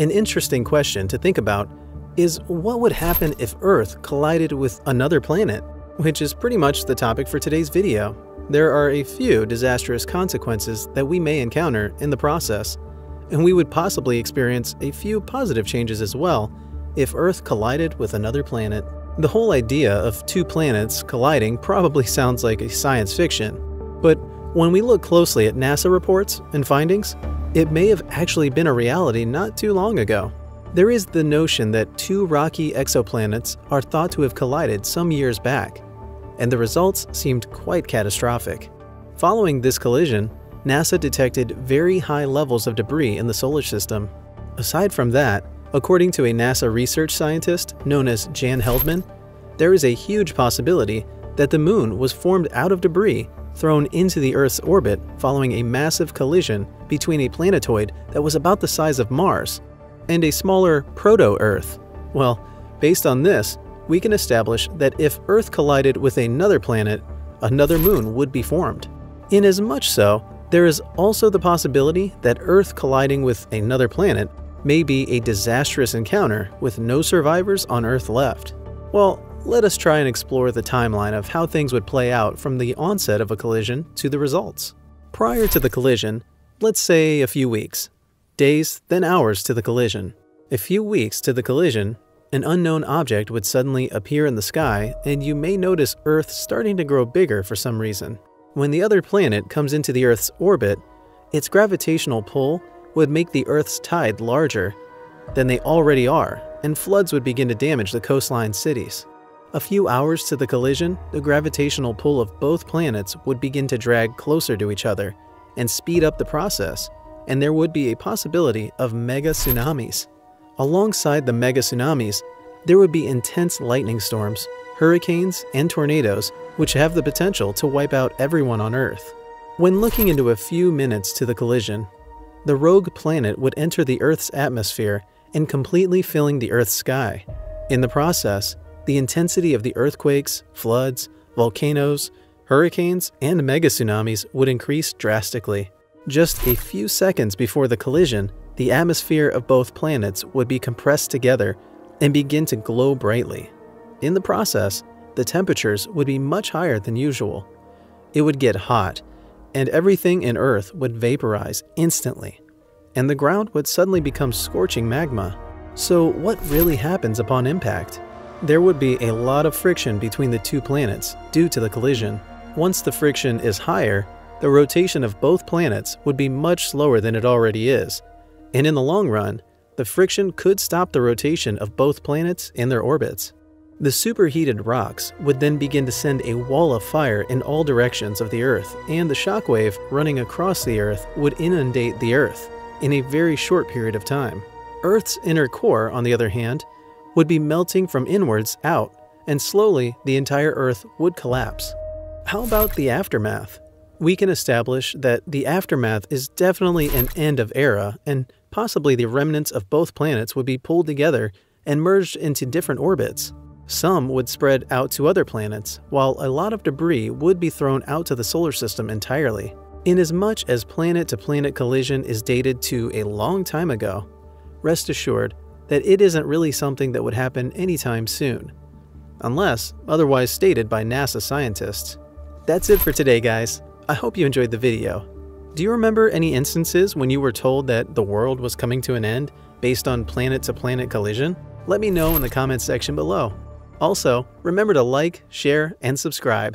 An interesting question to think about is what would happen if Earth collided with another planet? Which is pretty much the topic for today's video. There are a few disastrous consequences that we may encounter in the process, and we would possibly experience a few positive changes as well if Earth collided with another planet. The whole idea of two planets colliding probably sounds like a science fiction, but when we look closely at NASA reports and findings, it may have actually been a reality not too long ago. There is the notion that two rocky exoplanets are thought to have collided some years back, and the results seemed quite catastrophic. Following this collision, NASA detected very high levels of debris in the solar system. Aside from that, according to a NASA research scientist known as Jan Heldman, there is a huge possibility that the moon was formed out of debris thrown into the Earth's orbit following a massive collision between a planetoid that was about the size of Mars and a smaller proto-Earth. Well, based on this, we can establish that if Earth collided with another planet, another moon would be formed. Inasmuch so, there is also the possibility that Earth colliding with another planet may be a disastrous encounter with no survivors on Earth left. Well, let us try and explore the timeline of how things would play out from the onset of a collision to the results. Prior to the collision, let's say a few weeks, days, then hours to the collision. A few weeks to the collision, an unknown object would suddenly appear in the sky and you may notice Earth starting to grow bigger for some reason. When the other planet comes into the Earth's orbit, its gravitational pull would make the Earth's tide larger than they already are, and floods would begin to damage the coastline cities. A few hours to the collision, the gravitational pull of both planets would begin to drag closer to each other and speed up the process, and there would be a possibility of mega tsunamis. Alongside the mega tsunamis, there would be intense lightning storms, hurricanes, and tornadoes, which have the potential to wipe out everyone on Earth. When looking into a few minutes to the collision, the rogue planet would enter the Earth's atmosphere and completely filling the Earth's sky. In the process, the intensity of the earthquakes, floods, volcanoes, hurricanes, and mega tsunamis would increase drastically. Just a few seconds before the collision, the atmosphere of both planets would be compressed together and begin to glow brightly. In the process, the temperatures would be much higher than usual. It would get hot, and everything in Earth would vaporize instantly, and the ground would suddenly become scorching magma. So, what really happens upon impact? There would be a lot of friction between the two planets due to the collision. Once the friction is higher, the rotation of both planets would be much slower than it already is, and in the long run, the friction could stop the rotation of both planets in their orbits. The superheated rocks would then begin to send a wall of fire in all directions of the Earth, and the shockwave running across the Earth would inundate the Earth in a very short period of time. Earth's inner core, on the other hand, would be melting from inwards out, and slowly the entire Earth would collapse. How about the aftermath? We can establish that the aftermath is definitely an end of era, and possibly the remnants of both planets would be pulled together and merged into different orbits. Some would spread out to other planets, while a lot of debris would be thrown out to the solar system entirely. Inasmuch as planet to planet collision is dated to a long time ago, rest assured that it isn't really something that would happen anytime soon, unless otherwise stated by NASA scientists. That's it for today, guys. I hope you enjoyed the video. Do you remember any instances when you were told that the world was coming to an end based on planet to planet collision? Let me know in the comments section below. Also, remember to like, share, and subscribe.